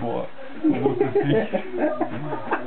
Бо. Вот и